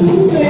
apart.